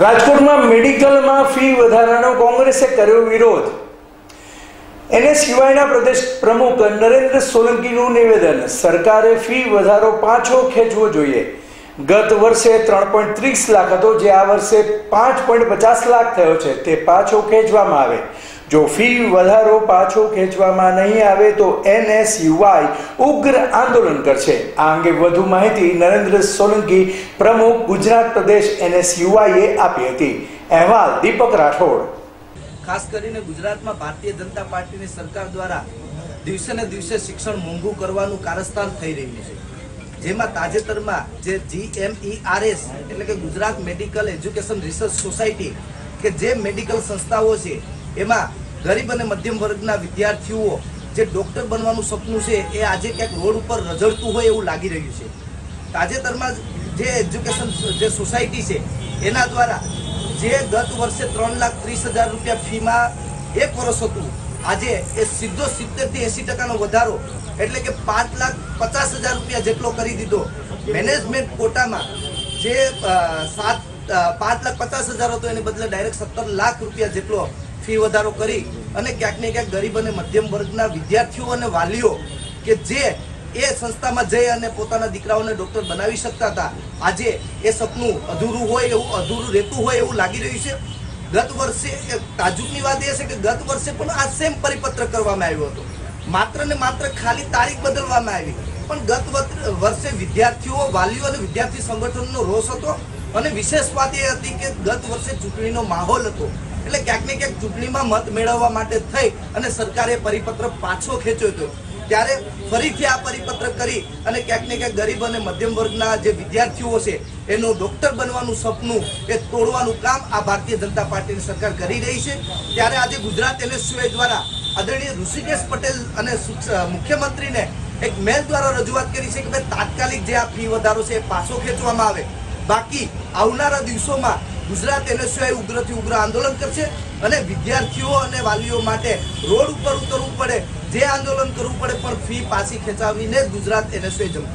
રાજકોટમાં મેડિકલમાં ફી વધારાનો કોંગ્રેસે કર્યો વિરોધ. એને સિવાયના પ્રદેશ પ્રમુખ નરેન્દ્ર સોલંકીનું નિવેદન. સરકારે ફી વધારો પાછો ખેંચવો જોઈએ. ગત વર્ષે ત્રણ પોઈન્ટ ત્રીસ લાખ હતો, જે આ વર્ષે પાંચ પોઈન્ટ પચાસ લાખ થયો છે. તે પાછો ખેંચવામાં આવે. જો ફી વધારો પાછો ખેંચવામાં નહીં આવે તો એનએસયુઆઈ ઉગ્ર આંદોલન કરશે. આ અંગે વધુ માહિતી નરેન્દ્ર સોલંકી પ્રમુખ ગુજરાત પ્રદેશ એનએસયુઆઈએ આપી હતી. અહેવાલ દીપક રાઠોડ. ખાસ કરીને ગુજરાતમાં ભારતીય જનતા પાર્ટીની સરકાર દ્વારા દિવસે ને દિવસે શિક્ષણ મોંઘું કરવાનું કારસ્તાન થઈ રહ્યું છે. જેમાં તાજેતરમાં જે જીએમઈઆરએસ એટલે કે Gujarat medical education research society કે જે મેડિકલ સંસ્થાઓ છે એમાં ગરીબ અને મધ્યમ વર્ગના વિદ્યાર્થીઓ જે ડૉક્ટર બનવાનું સપનું છે, એ આજે ક્યાંક રોડ ઉપર રઝળતું હોય એવું લાગી રહ્યું છે. તાજેતરમાં જે એજ્યુકેશન જે સોસાયટી છે, એના દ્વારા જે ગત વર્ષે ત્રણ લાખ ત્રીસ હજાર રૂપિયા ફીમાં એક વર્ષ હતું, આજે એ સીધો સિત્તેરથી એંસી ટકાનો વધારો, એટલે કે પાંચ લાખ પચાસ હજાર રૂપિયા જેટલો કરી દીધો. મેનેજમેન્ટ કોટામાં જે સાત પાંચ લાખ પચાસ હજાર હતો, એને બદલે ડાયરેક્ટ સત્તર લાખ રૂપિયા જેટલો ફી વધારો કરી અને ક્યાંક ને ક્યાંક ગરીબ અને મધ્યમ વર્ગના વિદ્યાર્થીઓ અને વાલીઓ કે જે એ સંસ્થામાં જઈ અને પોતાના દીકરાઓને ડૉક્ટર બનાવી શકતા હતા, આજે એ સપનું અધૂરું હોય એવું, અધૂરું રહેતું હોય એવું લાગી રહ્યું છે? ગત વર્ષે તાજુબની વાત એ છે કે ગત વર્ષે પણ આ સેમ પરિપત્ર કરવામાં આવ્યો હતો. માત્ર ને માત્ર ખાલી તારીખ બદલવામાં આવી. પણ ગત વર્ષે વિદ્યાર્થીઓ, વાલીઓ અને વિદ્યાર્થી સંગઠનનો રોષ હતો અને વિશેષ વાત એ હતી કે ગત વર્ષે ચૂંટણીનો માહોલ હતો. એટલે ક્યાંક ને ક્યાંક ચૂંટણીમાં મત મેળવવા માટે થઈ અને સરકારે પરિપત્ર પાછો ખેંચ્યો હતો. ત્યારે ફરીથી આ પરિપત્ર કરી અને ક્યાંક ને ક્યાંક ગરીબ અને મધ્યમ વર્ગના જે વિદ્યાર્થીઓ છે, એનું ડોક્ટર બનવાનું સપનું એ તોડવાનું કામ આ ભારતીય જનતા પાર્ટીની સરકાર કરી રહી છે. ત્યારે આજે ગુજરાત એનએસયુઆઈ દ્વારા આદરણીય ઋષિકેશ પટેલ અને મુખ્યમંત્રીને એક મેલ દ્વારા રજૂઆત કરી છે કે ભાઈ તાત્કાલિક જે આ ફી વધારો છે એ પાછો ખેંચવામાં આવે. બાકી આવનારા દિવસોમાં ગુજરાત એનએસયુઆઈ ઉગ્રથી ઉગ્ર આંદોલન કરશે અને વિદ્યાર્થીઓ અને વાલીઓ માટે રોડ ઉપર ઉતરવું પડે, જે આંદોલન કરવું પડે, પણ ફી પાછી ખેંચાવીને ગુજરાત ગુજરાત એનએસયુઆઈ જમતું